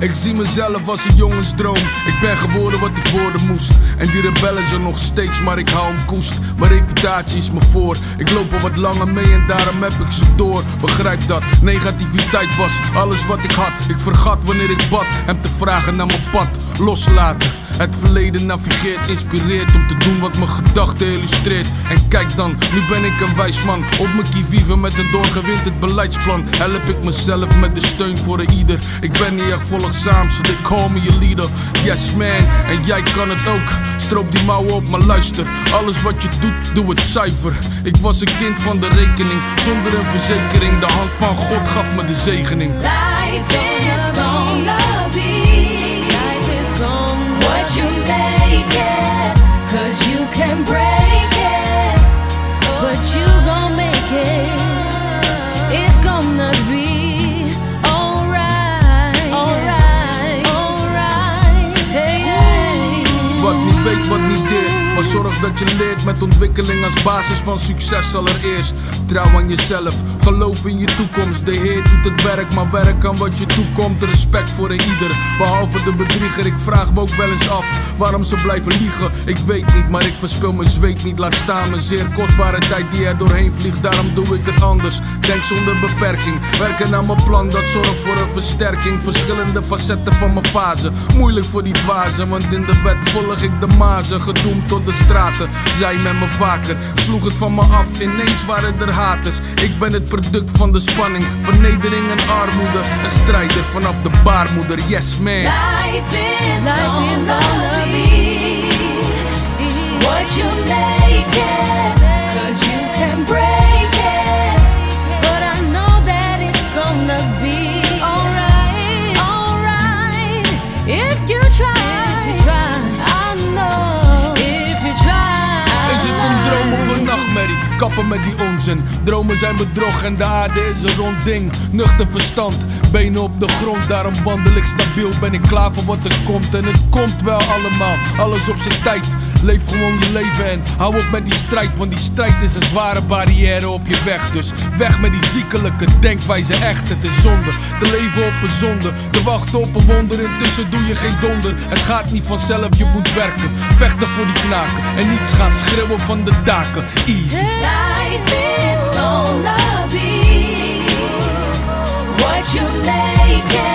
Ik zie mezelf als een jongensdroom. Ik ben geworden wat ik worden moest. En die rebellen zijn nog steeds, maar ik hou hem koest. Mijn reputatie is me voor. Ik loop al wat langer mee en daarom heb ik ze door. Begrijp dat negativiteit was alles wat ik had. Ik vergat wanneer ik bad. Hem te vragen naar mijn pad. Loslaten. Het verleden navigeert, inspireert om te doen wat mijn gedachten illustreert. En kijk dan, nu ben ik een wijs man. Op mijn kievive met een doorgewinterd beleidsplan. Help ik mezelf met de steun voor ieder. Ik ben niet echt volgzaam, zo they call me je leader. Yes man, en jij kan het ook. Stroop die mouwen op, maar luister. Alles wat je doet, doe het zuiver. Ik was een kind van de rekening, zonder een verzekering. De hand van God gaf me de zegening. Zorg dat je leert met ontwikkeling als basis van succes allereerst. Trouw aan jezelf, geloof in je toekomst. De Heer doet het werk, maar werk aan wat je toekomt. Respect voor een ieder, behalve de bedrieger. Ik vraag me ook wel eens af waarom ze blijven liegen. Ik weet niet, maar ik verspil mijn zweet niet. Laat staan mijn zeer kostbare tijd die er doorheen vliegt. Daarom doe ik het anders. Denk zonder beperking. Werken aan mijn plan, dat zorgt voor een versterking. Verschillende facetten van mijn fase. Moeilijk voor die dwazen, want in de wet volg ik de mazen. Gedoemd tot de straten, zij met me vaker. Sloeg het van me af, ineens waren er haters. Ik ben het product van de spanning, vernedering en armoede. Een strijder vanaf de baarmoeder, yes man. Life is, Life is gonna be Kappen met die onzin. Dromen zijn bedrog en de aarde is een rond ding. Nuchter verstand, benen op de grond. Daarom wandel ik stabiel, ben ik klaar voor wat er komt. En het komt wel allemaal, alles op zijn tijd. Leef gewoon je leven en hou op met die strijd. Want die strijd is een zware barrière op je weg. Dus weg met die ziekelijke denkwijze, echt. Het is zonde, te leven op een zonde. Te wachten op een wonder, intussen doe je geen donder. Het gaat niet vanzelf, je moet werken. Vechten voor die knaken en niets gaan schreeuwen van de daken. Easy. Life is gonna be what you make.